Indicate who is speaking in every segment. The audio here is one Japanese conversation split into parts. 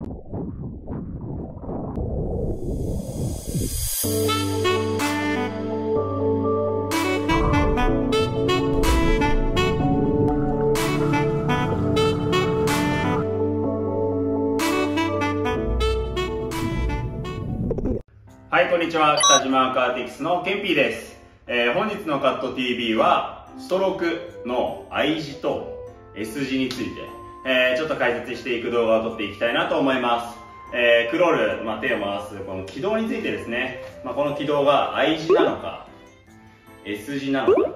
Speaker 1: はい、こんにちは。北島アカーティクスのケンピーです。えー、本日のカット TV は、ストロークの I 字と S 字について、えー、ちょっと解説していく動画を撮っていきたいなと思います。えー、クロール、まあ、手を回すこの軌道についてですね、まあ、この軌道が I 字なのか S 字なのかっていう、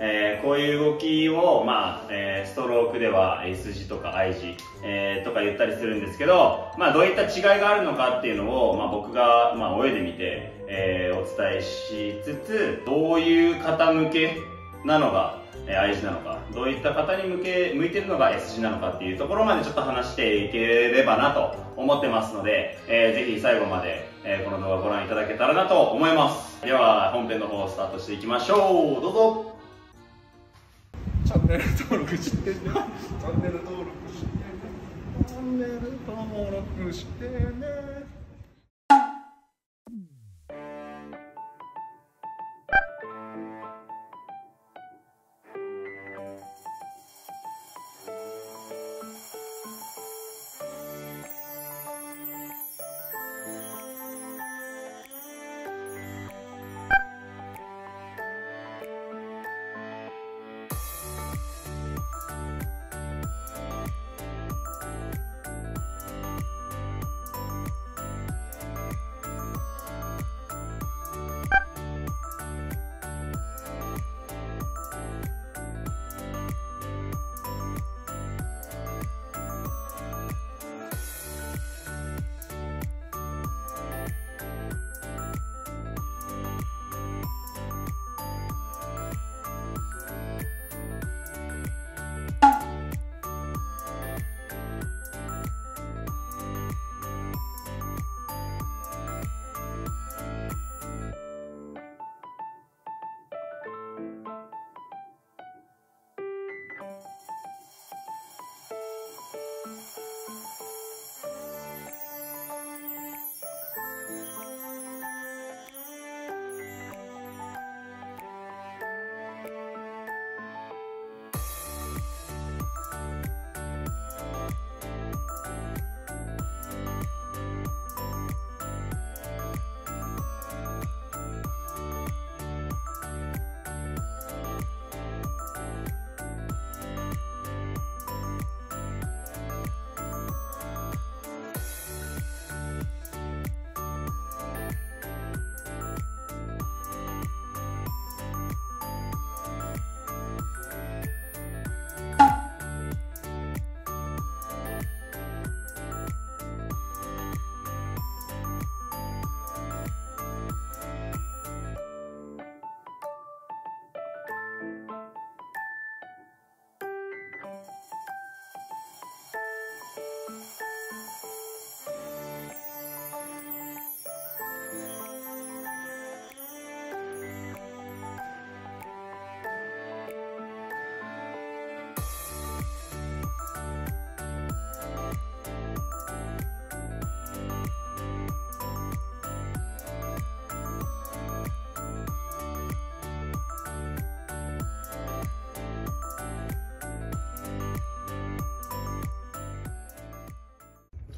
Speaker 1: えー、こういう動きを、まあえー、ストロークでは S 字とか I 字、えー、とか言ったりするんですけど、まあ、どういった違いがあるのかっていうのを、まあ、僕が、まあ、泳いでみて、えー、お伝えしつつどういう方向けなのが I 字なのかどういった方に向け向いてるのが S 字なのかっていうところまでちょっと話していければなと思ってますので、えー、ぜひ最後まで、えー、この動画ご覧いただけたらなと思います。では本編の方スタートしていきましょう。どうぞ。
Speaker 2: チャンネル登録してね。チャンネル登録してね。チャンネル登録してね。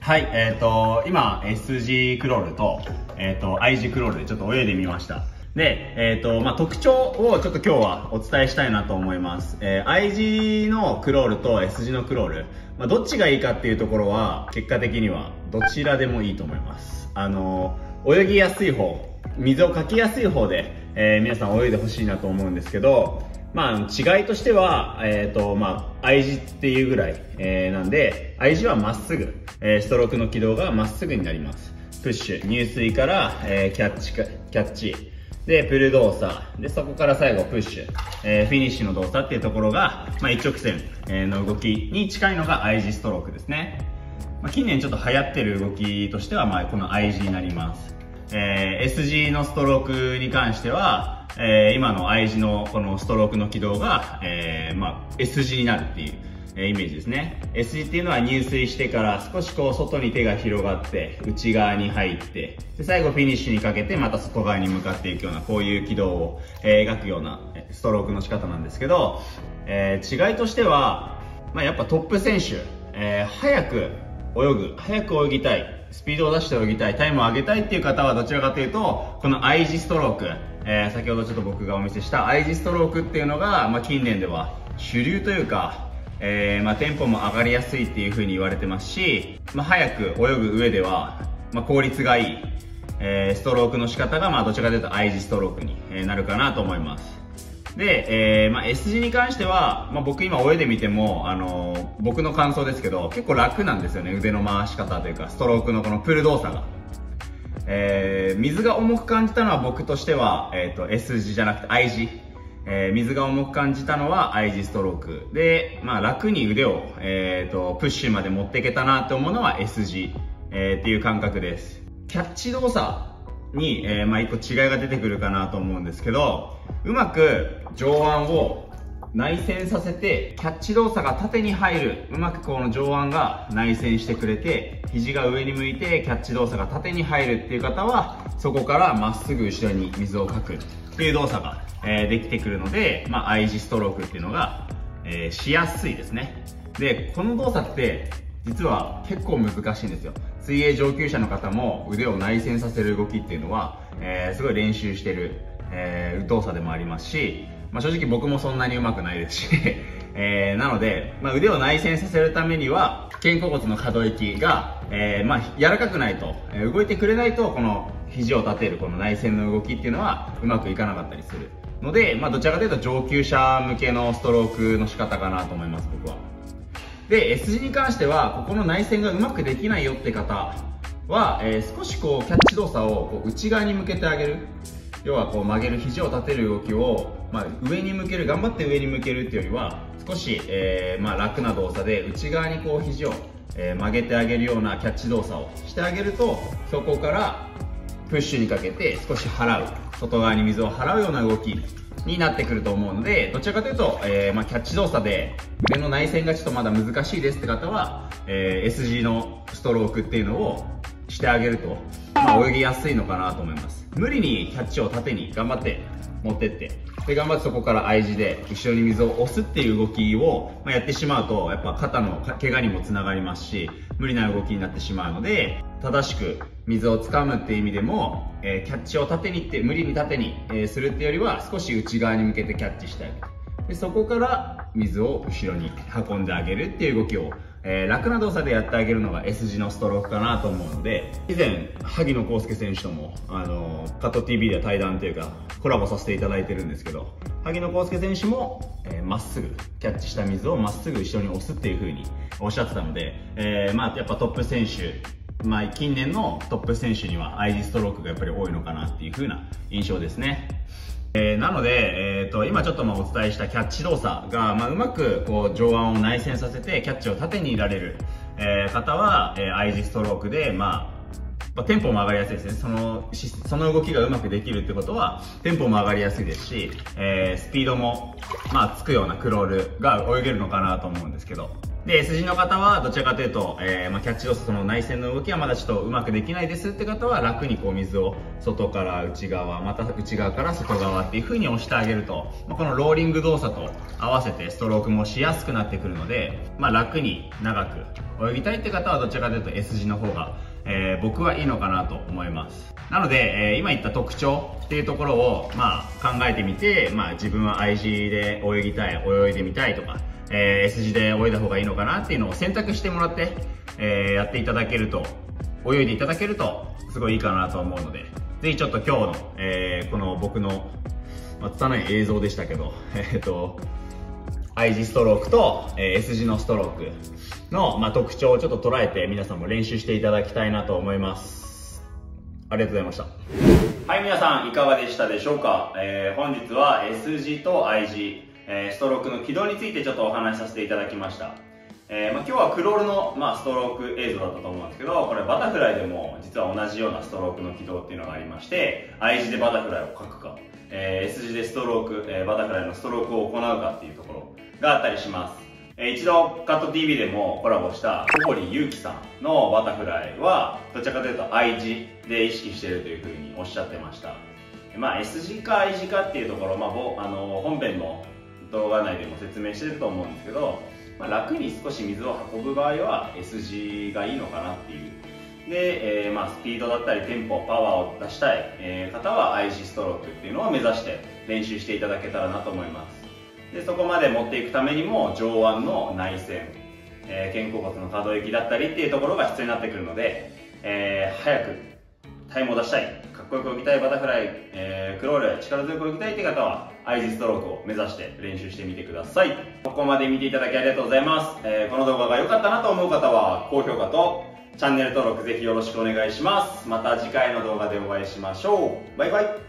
Speaker 1: はい、えっ、ー、と、今、S 字クロールと、えっ、ー、と、I 字クロールでちょっと泳いでみました。で、えっ、ー、と、まあ、特徴をちょっと今日はお伝えしたいなと思います。えー、I 字のクロールと S 字のクロール、まあ、どっちがいいかっていうところは、結果的にはどちらでもいいと思います。あの、泳ぎやすい方、水をかきやすい方で、え、皆さん泳いでほしいなと思うんですけど、まあ、違いとしては、えっ、ー、と、まあ、I 字っていうぐらい、えー、なんで、I 字はまっすぐ、えー、ストロークの軌道がまっすぐになります。プッシュ、入水から、えー、キャッチ、キャッチ、で、プル動作、で、そこから最後プッシュ、えー、フィニッシュの動作っていうところが、まあ、一直線の動きに近いのが I 字ストロークですね。まあ、近年ちょっと流行ってる動きとしては、まあ、この I 字になります。えー、S 字のストロークに関しては、えー、今の I 字のこのストロークの軌道が、えーまあ、S 字になるっていう、えイメージですね。S 字っていうのは入水してから少しこう外に手が広がって内側に入ってで最後フィニッシュにかけてまた外側に向かっていくようなこういう軌道を、え描くようなストロークの仕方なんですけど、え、違いとしては、まあ、やっぱトップ選手、え、早く泳ぐ早く泳ぎたいスピードを出して泳ぎたいタイムを上げたいっていう方はどちらかというとこの I 字ストローク、えー、先ほどちょっと僕がお見せした I 字ストロークっていうのが、まあ、近年では主流というかえー、まあ、テンポも上がりやすいっていう風に言われてますし、まあ、早く泳ぐ上では、ま、効率がいい、えー、ストロークの仕方が、まあ、どちらかというと I 字ストロークになるかなと思います。で、えー、まあ、S 字に関しては、まあ、僕今泳いでみても、あのー、僕の感想ですけど、結構楽なんですよね。腕の回し方というか、ストロークのこのプル動作が。えー、水が重く感じたのは僕としては、え、ー、と、S 字じゃなくて I 字。えー、水が重く感じたのは I 字ストローク。で、まあ楽に腕を、えーと、プッシュまで持っていけたなと思うのは S 字、えー、っていう感覚です。キャッチ動作に、えー、まあ一個違いが出てくるかなと思うんですけど、うまく上腕を内旋させて、キャッチ動作が縦に入る。うまくこの上腕が内旋してくれて、肘が上に向いてキャッチ動作が縦に入るっていう方は、そこからまっすぐ後ろに水をかくっていう動作がえー、できてくるので、まあ、I 字ストロークっていうのが、えー、しやすいですね。で、この動作って、実は結構難しいんですよ。水泳上級者の方も腕を内旋させる動きっていうのは、えー、すごい練習してる、えー、動作でもありますし、まあ、正直僕もそんなに上手くないですし、えー、なので、まあ、腕を内旋させるためには、肩甲骨の可動域が、えー、まあ、柔らかくないと、えー、動いてくれないと、この肘を立てるこの内旋の動きっていうのはうまくいかなかったりする。ので、まあ、どちらかというと上級者向けのストロークの仕方かなと思います、僕は。で、S 字に関しては、ここの内線がうまくできないよって方は、えー、少しこう、キャッチ動作をこう内側に向けてあげる。要はこう曲げる、肘を立てる動きを、まあ、上に向ける、頑張って上に向けるっていうよりは、少し、えー、まあ、楽な動作で内側にこう肘を、えー、曲げてあげるようなキャッチ動作をしてあげると、そこからプッシュにかけて少し払う。外側に水を払うような動きになってくると思うので、どちらかというと、えー、まあ、キャッチ動作で腕の内旋がちょっとまだ難しいですって方は、え、S 字のストロークっていうのをしてあげると、まあ、泳ぎやすいのかなと思います。無理にキャッチを縦に頑張って持ってって、で、頑張ってそこから I 字で後ろに水を押すっていう動きを、まやってしまうと、やっぱ肩の怪我にもつながりますし、無理な動きになってしまうので、正しく水を掴むっていう意味でも、えー、キャッチを縦にって、無理に縦に、えー、するっていうよりは、少し内側に向けてキャッチしてあげる。で、そこから水を後ろに運んであげるっていう動きをえー、楽な動作でやってあげるのが S 字のストロークかなと思うので、以前、萩野公介選手とも、あのー、カット TV で対談というか、コラボさせていただいてるんですけど、萩野公介選手も、えー、まっすぐ、キャッチした水をまっすぐ後ろに押すっていう風におっしゃってたので、えー、まあ、やっぱトップ選手、まあ、近年のトップ選手には I 字ストロークがやっぱり多いのかなっていう風な印象ですね。えー、なので、えーと、今ちょっとまあお伝えしたキャッチ動作が、まあ、うまくこう上腕を内旋させてキャッチを縦にいられる、えー、方は、えー、I 字ストロークで、まあまあ、テンポも上がりやすいですね。その、その動きがうまくできるってことは、テンポも上がりやすいですし、えー、スピードも、まあ、つくようなクロールが泳げるのかなと思うんですけど、で、S 字の方はどちらかというと、えー、まあ、キャッチ動作、その内線の動きはまだちょっとうまくできないですって方は楽にこう水を外から内側、また内側から外側っていう風に押してあげると、まあ、このローリング動作と合わせてストロークもしやすくなってくるので、まあ、楽に長く泳ぎたいって方はどちらかというと S 字の方が、えー、僕はいいのかなと思います。なので、えー、今言った特徴っていうところを、まあ、考えてみて、まあ、自分は I 字で泳ぎたい、泳いでみたいとか、えー、S 字で泳いだ方がいいのかなっていうのを選択してもらって、えー、やっていただけると、泳いでいただけると、すごいいいかなと思うので、ぜひちょっと今日の、えー、この僕の、まあ、拙い映像でしたけど、えっ、と、I 字ストロークと、え、S 字のストロークの、まあ、特徴をちょっと捉えて皆さんも練習していただきたいなと思います。ありがとうございました。はい、皆さんいかがでしたでしょうか、えー、本日は S 字と I 字、え、ストロークの軌道についてちょっとお話しさせていただきました。えー、まあ、今日はクロールの、まあ、ストローク映像だったと思うんですけど、これバタフライでも実は同じようなストロークの軌道っていうのがありまして、I 字でバタフライを書くか、えー、S 字でストローク、えー、バタフライのストロークを行うかっていうところがあったりします。えー一度カット TV でもコラボした小堀祐樹さんのバタフライはどちらかというと I 字で意識してるというふうにおっしゃってましたまあ S 字か I 字かっていうところ、まあ、あの本編の動画内でも説明してると思うんですけど、まあ、楽に少し水を運ぶ場合は S 字がいいのかなっていう。で、えーまあ、スピードだったりテンポパワーを出したい、え方は I 字ストロークっていうのを目指して練習していただけたらなと思います。でそこまで持っていくためにも上腕の内旋、えー肩甲骨の可動域だったりっていうところが必要になってくるので、えー早くタイムを出したいかっこよく泳ぎたいバタフライ、えークロール力強く泳ぎたいって方は相槌ストロークを目指して練習してみてください。ここまで見ていただきありがとうございます、えーこの動画が良かったなと思う方は高評価とチャンネル登録ぜひよろしくお願いします。また次回の動画でお会いしましょう。バイバイ。